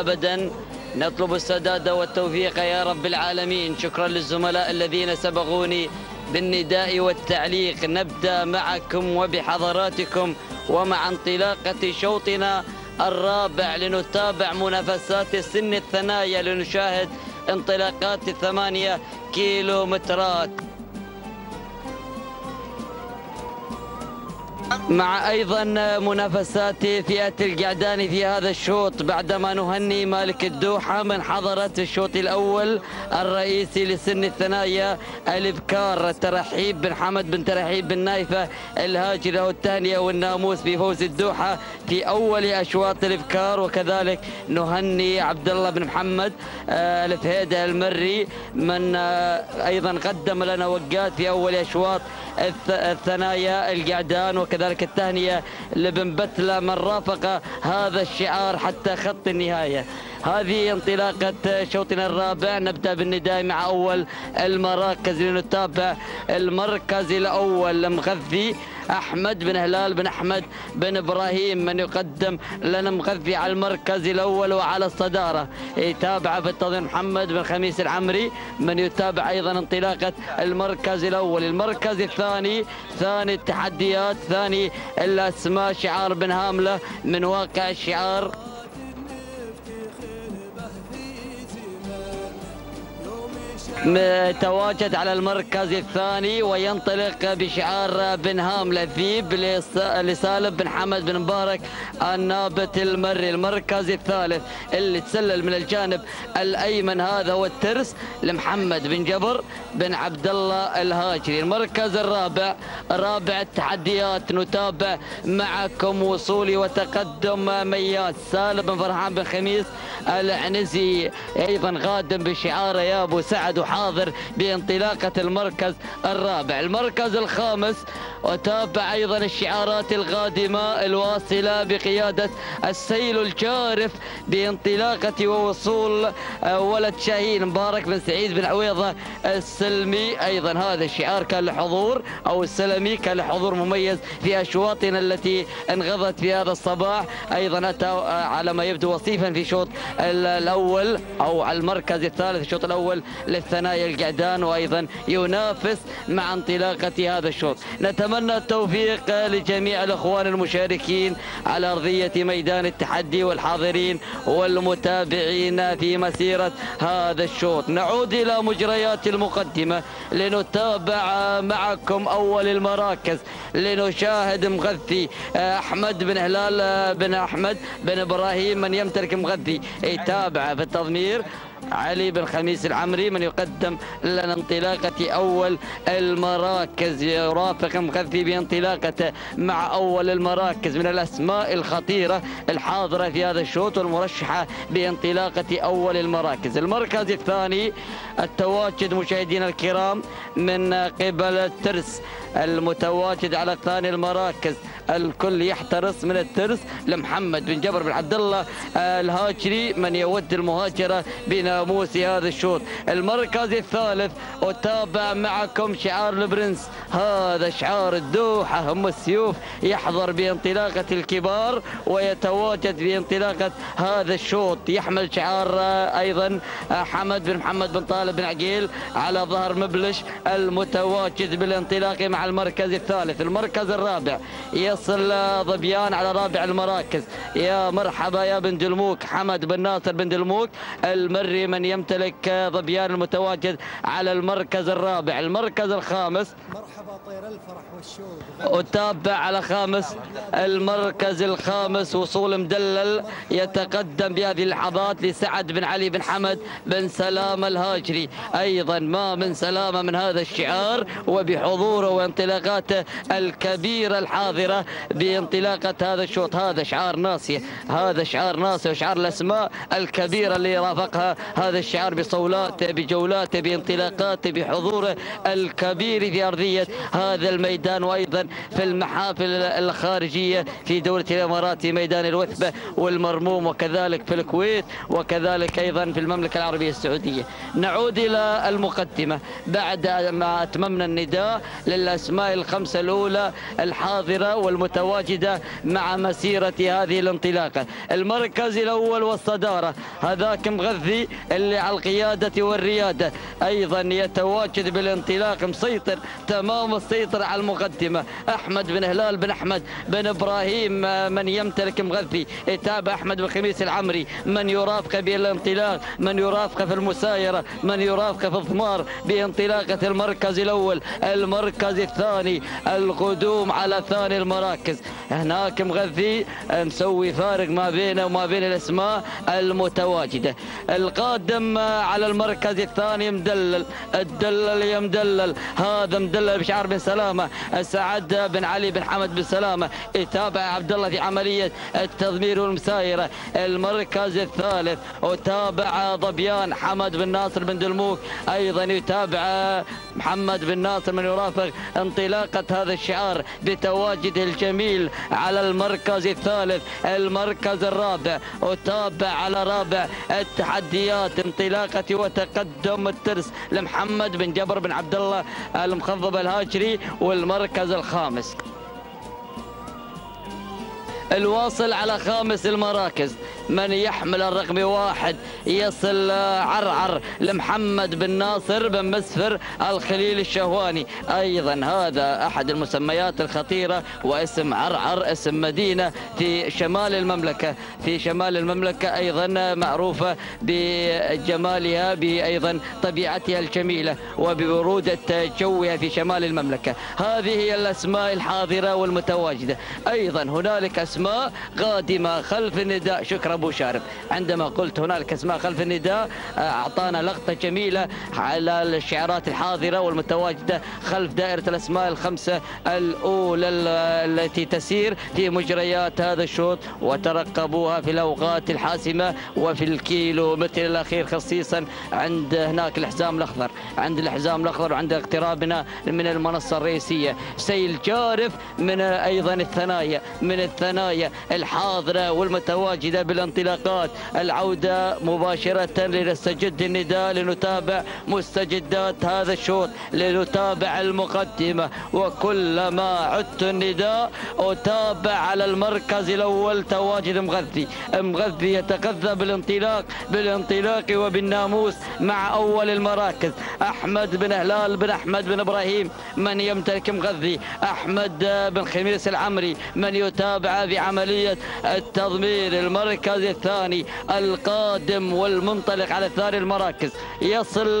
ابدا. نطلب السداد والتوفيق يا رب العالمين. شكرا للزملاء الذين سبقوني بالنداء والتعليق. نبدأ معكم وبحضراتكم ومع انطلاقة شوطنا الرابع لنتابع منافسات سن الثنايا لنشاهد انطلاقات الثمانية كيلومترات. مع أيضا منافسات فئه القعداني في هذا الشوط. بعدما نهني مالك الدوحة من حضرت الشوط الأول الرئيسي لسن الثنايا الابكار الترحيب بن حمد بن ترحيب بن نايفة الهاجره والتهنئه والناموس بفوز الدوحة في أول أشواط الابكار وكذلك نهني عبد الله بن محمد آه، الفهيده المري من آه، أيضا قدم لنا وقات في أول أشواط الثنايا القعدان وكذلك التهنئة لبن بتلة من رافق هذا الشعار حتى خط النهاية. هذه انطلاقة شوطنا الرابع. نبدأ بالنداء مع أول المراكز لنتابع المركز الأول المغذي. أحمد بن هلال بن أحمد بن إبراهيم من يقدم لنا مغذي على المركز الأول وعلى الصدارة. يتابع بالتنظيم محمد بن خميس العمري من يتابع أيضا انطلاقة المركز الأول. المركز الثاني ثاني التحديات ثاني الأسماء شعار بن هاملة من واقع الشعار. تواجد على المركز الثاني وينطلق بشعار بن هام لذيب لسالم بن حمد بن مبارك النابت المري. المركز الثالث اللي تسلل من الجانب الأيمن هذا هو الترس لمحمد بن جبر بن عبد الله الهاجري. المركز الرابع رابع التحديات. نتابع معكم وصولي وتقدم ميات سالم بن فرحان بن خميس العنزي أيضا غادم بشعاره. يا أبو سعد وحاضر بانطلاقة المركز الرابع. المركز الخامس وتابع أيضا الشعارات القادمة الواصلة بقيادة السيل الجارف بانطلاقة ووصول ولد شاهين مبارك بن سعيد بن عويضة السلمي. أيضا هذا الشعار كان لحضور أو السلمي كان لحضور مميز في أشواطنا التي انغضت في هذا الصباح. أيضا أتى على ما يبدو وصيفا في شوط الأول أو على المركز الثالث الشوط الأول للثنايا القعدان وأيضا ينافس مع انطلاقة هذا الشوط. نتمنى التوفيق لجميع الأخوان المشاركين على أرضية ميدان التحدي والحاضرين والمتابعين في مسيرة هذا الشوط. نعود إلى مجريات المقدمة لنتابع معكم أول المراكز. لنشاهد مغذي أحمد بن هلال بن أحمد بن إبراهيم من يمتلك مغذي. يتابع في التضمير علي بن خميس العمري من يقدم لنا انطلاقة أول المراكز. يرافق مخفي بانطلاقته مع أول المراكز من الأسماء الخطيرة الحاضرة في هذا الشوط والمرشحة بانطلاقة أول المراكز. المركز الثاني التواجد مشاهدينا الكرام من قبل الترس المتواجد على ثاني المراكز. الكل يحترس من الترس لمحمد بن جبر بن عبد الله الهاجري من يود المهاجرة بناموس هذا الشوط. المركز الثالث أتابع معكم شعار البرنس. هذا شعار الدوحة ام السيوف يحضر بانطلاقة الكبار ويتواجد بانطلاقة هذا الشوط. يحمل شعار أيضا حمد بن محمد بن طالب بن عقيل على ظهر مبلش المتواجد بالانطلاق مع المركز الثالث. المركز الرابع يصل ظبيان على رابع المراكز. يا مرحبا يا بن دلموك حمد بن ناصر بن دلموك المري من يمتلك ظبيان المتواجد على المركز الرابع. المركز الخامس. مرحبا طير الفرح والشوق. وتابع على خامس. المركز الخامس وصول مدلل يتقدم بهذه اللحظات لسعد بن علي بن حمد بن سلام الهاجري. أيضا ما من سلامة من هذا الشعار وبحضوره وانطلاقاته الكبيرة الحاضرة بانطلاقة هذا الشوط هذا شعار ناصيه هذا شعار ناصيه وشعار الأسماء الكبيرة اللي رافقها هذا الشعار بصولاته بجولاته بانطلاقاته بحضوره الكبير في أرضية هذا الميدان وأيضا في المحافل الخارجية في دولة الإمارات في ميدان الوثبة والمرموم وكذلك في الكويت وكذلك أيضا في المملكة العربية السعودية. نعود إلى المقدمة بعد ما أتممنا النداء للأسماء الخمسة الأولى الحاضرة والمتواجدة مع مسيرة هذه الانطلاقة. المركز الأول والصدارة هذاك مغذي اللي على القيادة والريادة. أيضا يتواجد بالانطلاق مسيطر تمام السيطرة على المقدمة. أحمد بن هلال بن أحمد بن إبراهيم من يمتلك مغذي. يتابع أحمد بن خميس العمري. من يرافق بالانطلاق من يرافق في المسايرة من يرافق في الضمار بانطلاقة المركز الأول. المركز الثاني القدوم على ثاني المراكز هناك مغذي مسوي فارق ما بينه وما بين الأسماء المتواجدة. القادم على المركز الثاني مدلل. الدلل يا مدلل. هذا مدلل بشعر بن سلامة. سعد بن علي بن حمد بن سلامة. يتابع عبد الله في عملية التضمير والمسايرة. المركز الثالث وتابع ضبيان حمد بن ناصر بن دلموك. أيضا يتابع محمد بن ناصر من يرافق انطلاقة هذا الشعار بتواجده الجميل على المركز الثالث المركز الرابع. وتابع على رابع التحديات انطلاقة وتقدم الترس لمحمد بن جبر بن عبد الله المخضب الهاجري والمركز الخامس. الواصل على خامس المراكز. من يحمل الرقم واحد يصل عرعر لمحمد بن ناصر بن مسفر الخليل الشهواني. أيضا هذا أحد المسميات الخطيرة واسم عرعر اسم مدينة في شمال المملكة. في شمال المملكة أيضا معروفة بجمالها بأيضا طبيعتها الجميلة وببرودة جوها في شمال المملكة. هذه هي الأسماء الحاضرة والمتواجدة. أيضا هنالك أسماء قادمة خلف النداء. شكرا شارف عندما قلت هنالك أسماء خلف النداء أعطانا لقطة جميلة على الشعارات الحاضرة والمتواجدة خلف دائرة الأسماء الخمسة الأولى التي تسير في مجريات هذا الشوط وترقبوها في الأوقات الحاسمة وفي الكيلو متر الأخير خصيصا عند هناك الحزام الأخضر. عند الحزام الأخضر وعند اقترابنا من المنصة الرئيسية. سيل جارف من أيضا الثنايا من الثنايا الحاضرة والمتواجدة بالانطلاقات العودة مباشرة لنستجد النداء لنتابع مستجدات هذا الشوط لنتابع المقدمة. وكلما عدت النداء أتابع على المركز الأول تواجد مغذي. مغذي يتغذى بالانطلاق بالانطلاق وبالناموس مع أول المراكز. أحمد بن هلال بن أحمد بن إبراهيم من يمتلك مغذي. أحمد بن خميس العمري من يتابع بعملية التضمير المركز الثاني القادم والمنطلق على ثاني المراكز. يصل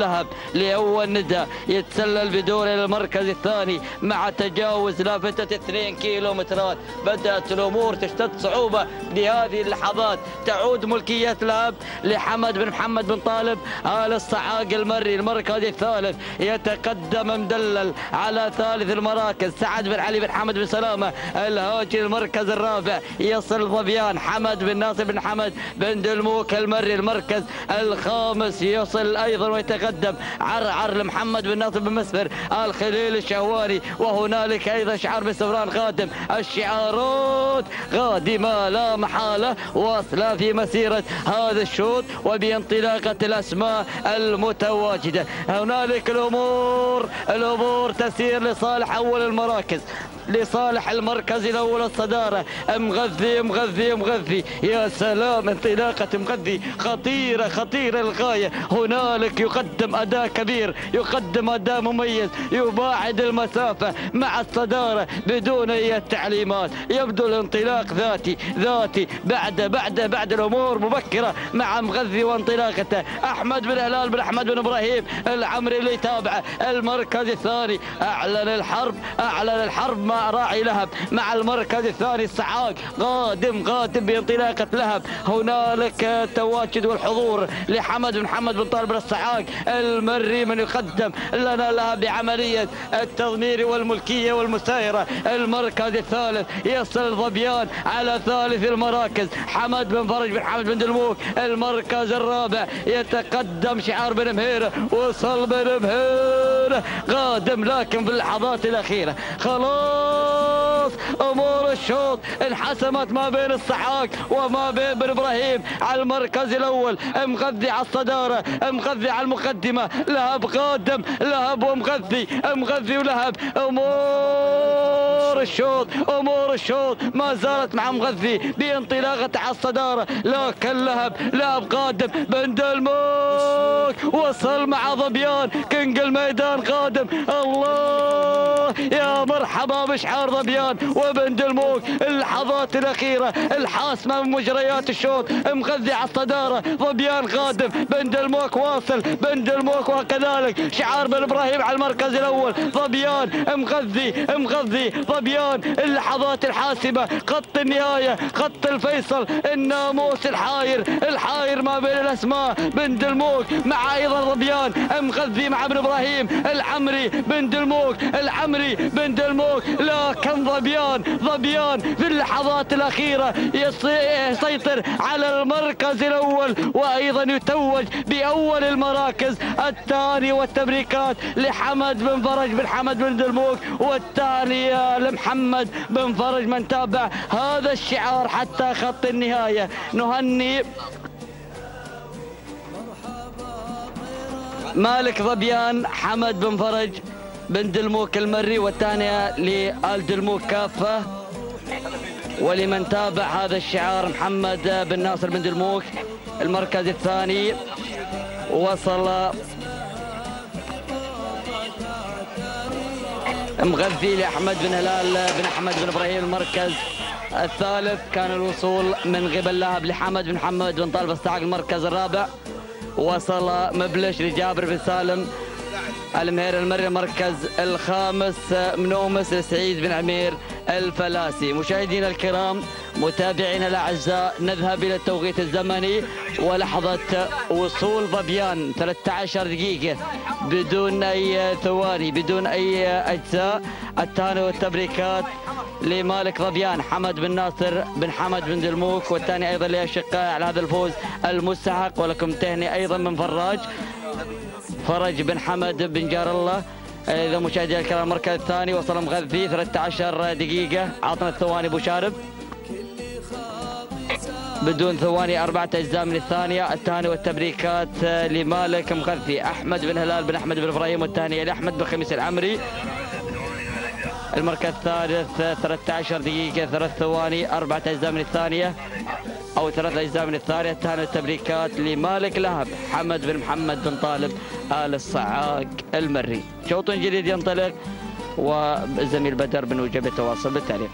لهب لأول ندى يتسلل بدور إلى المركز الثاني مع تجاوز لافتة 2 كيلو مترات بدأت الأمور تشتد صعوبة بهذه اللحظات. تعود ملكية لهب لحمد بن محمد بن طالب آل الصعاق المري المركز الثالث. يتقدم مدلل على ثالث المراكز. سعد بن علي بن حمد بن سلامة الهاجي المركز الرابع. يصل ظبيان حمد بن ناصر بن حمد بن دلموك المري المركز الخامس يصل أيضا ويتقدم. عرعر لمحمد بن ناصر بن مسفر الخليل الشهواني. وهنالك أيضا شعار باستمرار قادم الشعارات قادمة لا محالة واصلة في مسيرة هذا الشوط وبانطلاقة الأسماء المتواجدة. هنالك الأمور الأمور تسير لصالح أول المراكز. لصالح المركز الأول الصدارة. مغذي مغذي مغذي يا سلام انطلاقه مغذي خطيرة خطيرة للغايه هنالك يقدم أداء كبير يقدم أداء مميز يباعد المسافة مع الصدارة بدون أي تعليمات. يبدو الانطلاق ذاتي ذاتي. بعد بعد بعد الأمور مبكرة مع مغذي وانطلاقته. أحمد بن هلال بن أحمد بن إبراهيم العمري اللي يتابعه. المركز الثاني. أعلن الحرب أعلن الحرب مع راعي لهب مع المركز الثاني السعاق. قادم قادم بانطلاقة لهب. هنالك تواجد والحضور لحمد بن محمد بن طالب السعاق المري من يقدم لنا لها بعملية التضمير والملكية والمسايرة. المركز الثالث يصل ظبيان على ثالث المراكز. حمد بن فرج بن حمد بن دلموك. المركز الرابع يتقدم شعار بن مهيرة وصل بن مهيرة قادم لكن في اللحظات الأخيرة. خلاص. Gol! خلاص أمور الشوط انحسمت ما بين الصحاك وما بين بن إبراهيم على المركز الأول. مغذي على الصدارة مغذي على المقدمة. لهب قادم لهب ومغذي مغذي ولهب. أمور الشوط أمور الشوط. ما زالت مع مغذي بانطلاقة على الصدارة. لكن لهب لهب قادم. بن دلموك وصل مع ظبيان. كينج الميدان قادم. الله يا مرحبا بشعار ظبيان. وبن دلموك. اللحظات الأخيرة الحاسمه من مجريات الشوط. مغذي على الصدارة ظبيان قادم بن دلموك واصل بن دلموك وكذلك. شعار بن إبراهيم على المركز الأول. ظبيان مغذي مغذي ظبيان اللحظات الحاسمة خط النهاية خط الفيصل. الناموس الحاير الحاير ما بين الأسماء. بن دلموك مع أيضا ظبيان مغذي مع ابن إبراهيم. العمري بن دلموك العمري بن دلموك. لكن ظبيان ظبيان في اللحظات الأخيرة يسيطر على المركز الأول وأيضا يتوج بأول المراكز الثاني والتبريكات لحمد بن فرج بن حمد بن دلموك والثانيه لمحمد بن فرج من تابع هذا الشعار حتى خط النهاية. نهني مالك ظبيان حمد بن فرج. بن دلموك المري والثانية لآل دلموك كافة. ولمن تابع هذا الشعار محمد بن ناصر بن دلموك المركز الثاني. وصل مغذي لأحمد بن هلال بن أحمد بن إبراهيم المركز الثالث. كان الوصول من قبل لاعب لحمد بن محمد بن طالب استعاق المركز الرابع. وصل مبلش لجابر بن سالم المهير المري المركز الخامس منومس لسعيد بن عمير الفلاسي. مشاهدينا الكرام متابعينا الأعزاء نذهب إلى التوقيت الزمني ولحظة وصول ظبيان 13 دقيقة بدون أي ثواني بدون أي أجزاء. التهاني والتبريكات لمالك ظبيان حمد بن ناصر بن حمد بن دلموك والثاني أيضا لاشقائي على هذا الفوز المستحق ولكم تهنئة أيضا من فراج. فرج بن حمد بن جار الله. إذا مشاهدي الكرام المركز الثاني وصل مغذي 13 دقيقة. عطنا الثواني أبو شارب. بدون ثواني أربعة أجزاء من الثانية. التهاني والتبريكات لمالك مغذي أحمد بن هلال بن أحمد بن إبراهيم والتهنئة لأحمد بن خميس العمري. المركز الثالث 13 دقيقة ثلاث ثواني أربعة أجزاء من الثانية. أو ثلاث أجزاء من الثانية تهاني التبريكات لمالك لهب حمد بن محمد بن طالب آل الصعاق المري. شوط جديد ينطلق والزميل بدر بن وجب التواصل بالتعليق.